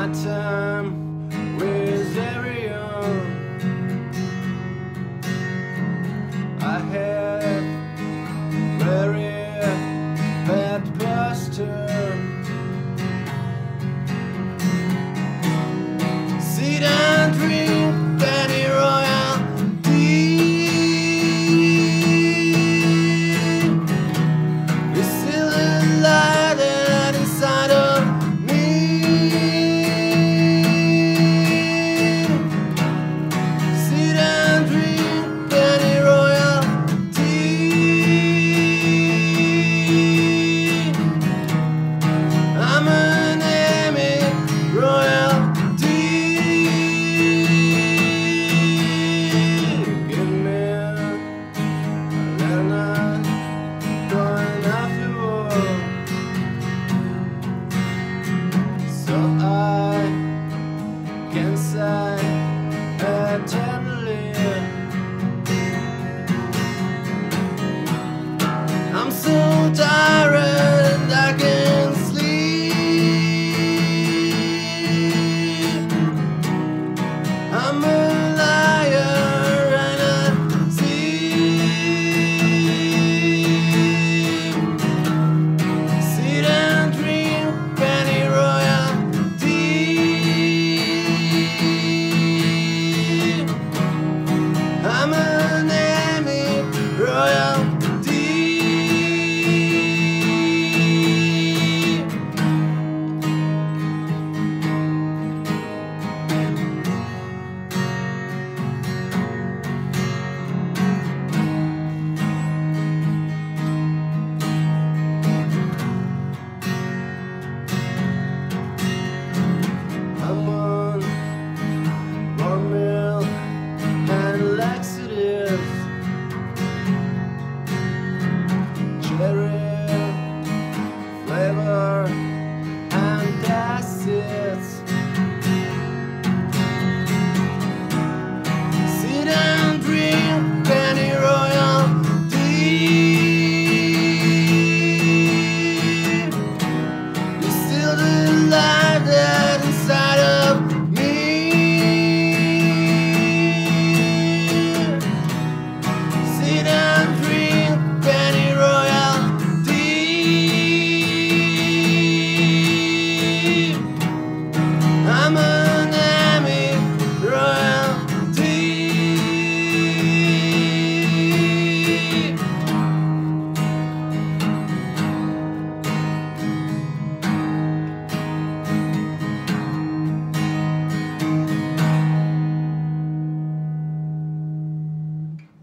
my time with Arion. I have very bad posture.